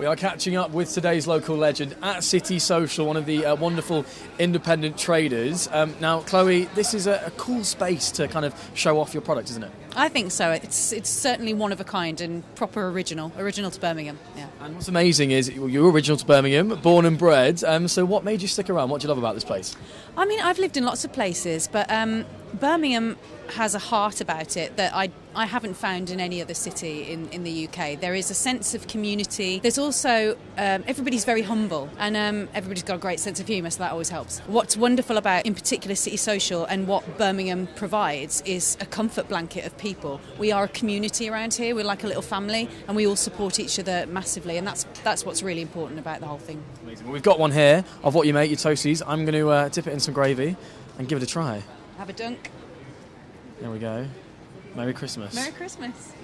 We are catching up with today's local legend at City Social, one of the uh, wonderful independent traders. Um, now, Chloe, this is a, a cool space to kind of show off your product, isn't it? I think so. It's it's certainly one of a kind and proper original, original to Birmingham. Yeah. And what's amazing is you're original to Birmingham, born and bred. Um, so, what made you stick around? What do you love about this place? I mean, I've lived in lots of places, but um, Birmingham has a heart about it that I, I haven't found in any other city in, in the UK. There is a sense of community. There's also, um, everybody's very humble and um, everybody's got a great sense of humour, so that always helps. What's wonderful about, in particular, City Social and what Birmingham provides is a comfort blanket of people. We are a community around here, we're like a little family, and we all support each other massively, and that's, that's what's really important about the whole thing. Amazing. Well, we've got one here of what you make, your toasties. I'm going to uh, dip it in some gravy and give it a try. Have a dunk. There we go. Merry Christmas. Merry Christmas.